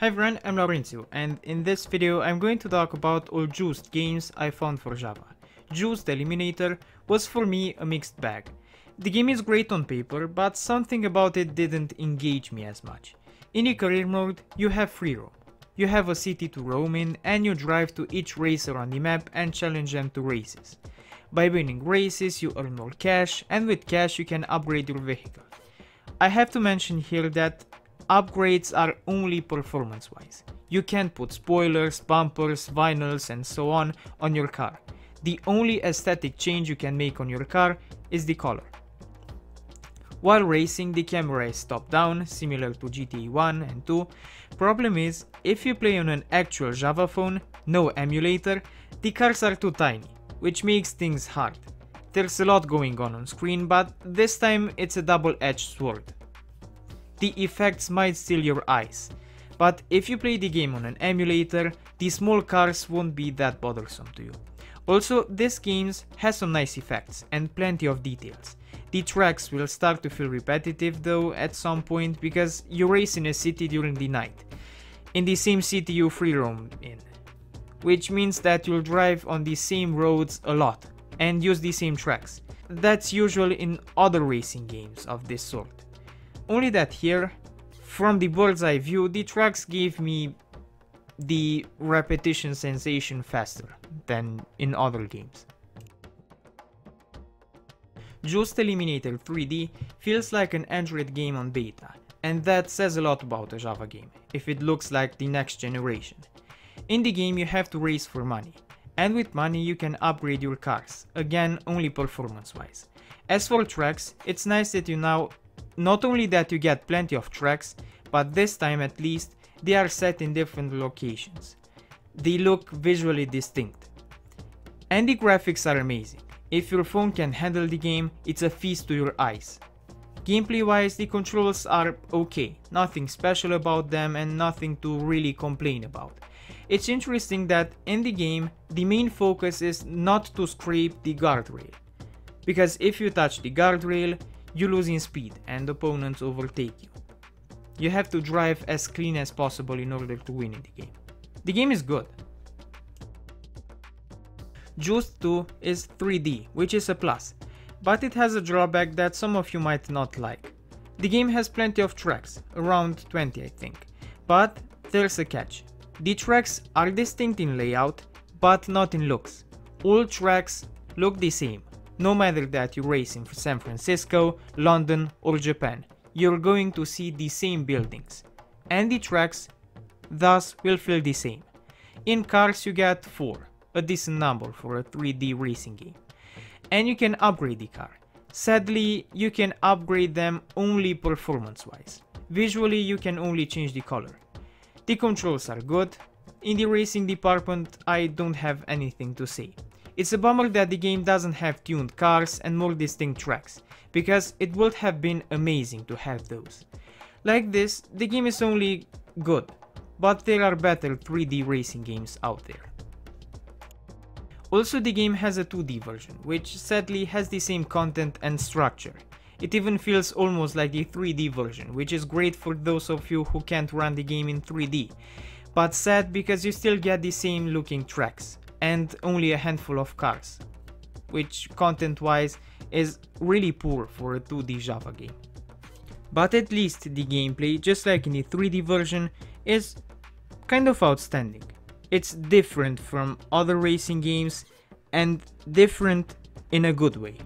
Hi everyone, I'm Laurentiu, and in this video I'm going to talk about all Juiced games I found for Java. Juiced Eliminator was for me a mixed bag. The game is great on paper, but something about it didn't engage me as much. In the career mode, you have free roam. You have a city to roam in and you drive to each racer on the map and challenge them to races. By winning races you earn more cash and with cash you can upgrade your vehicle. I have to mention here that upgrades are only performance wise. You can't put spoilers, bumpers, vinyls and so on on your car. The only aesthetic change you can make on your car is the color. While racing the camera is top down, similar to GTA 1 and 2. Problem is, if you play on an actual Java phone, no emulator, the cars are too tiny, which makes things hard. There's a lot going on on screen, but this time it's a double-edged sword the effects might steal your eyes. But if you play the game on an emulator, the small cars won't be that bothersome to you. Also, this game has some nice effects and plenty of details. The tracks will start to feel repetitive though at some point because you race in a city during the night. In the same city you free roam in. Which means that you'll drive on the same roads a lot and use the same tracks. That's usual in other racing games of this sort. Only that here, from the bird's eye view, the tracks give me the repetition sensation faster than in other games. Juiced Eliminator 3D feels like an Android game on beta, and that says a lot about a Java game, if it looks like the next generation. In the game you have to race for money, and with money you can upgrade your cars, again only performance wise. As for tracks, it's nice that you now not only that you get plenty of tracks, but this time at least they are set in different locations. They look visually distinct. And the graphics are amazing. If your phone can handle the game, it's a feast to your eyes. Gameplay wise, the controls are okay, nothing special about them and nothing to really complain about. It's interesting that in the game, the main focus is not to scrape the guardrail. Because if you touch the guardrail, you lose in speed and opponents overtake you. You have to drive as clean as possible in order to win in the game. The game is good. Juiced 2 is 3D, which is a plus, but it has a drawback that some of you might not like. The game has plenty of tracks, around 20 I think, but there's a catch. The tracks are distinct in layout, but not in looks. All tracks look the same, no matter that you race in San Francisco, London or Japan, you're going to see the same buildings. And the tracks thus will feel the same. In cars you get 4, a decent number for a 3D racing game. And you can upgrade the car. Sadly, you can upgrade them only performance wise. Visually you can only change the color. The controls are good. In the racing department I don't have anything to say. It's a bummer that the game doesn't have tuned cars and more distinct tracks, because it would have been amazing to have those. Like this, the game is only good, but there are better 3D racing games out there. Also the game has a 2D version, which sadly has the same content and structure. It even feels almost like the 3D version, which is great for those of you who can't run the game in 3D. But sad because you still get the same looking tracks and only a handful of cars, which content-wise is really poor for a 2D Java game. But at least the gameplay, just like in the 3D version, is kind of outstanding. It's different from other racing games and different in a good way.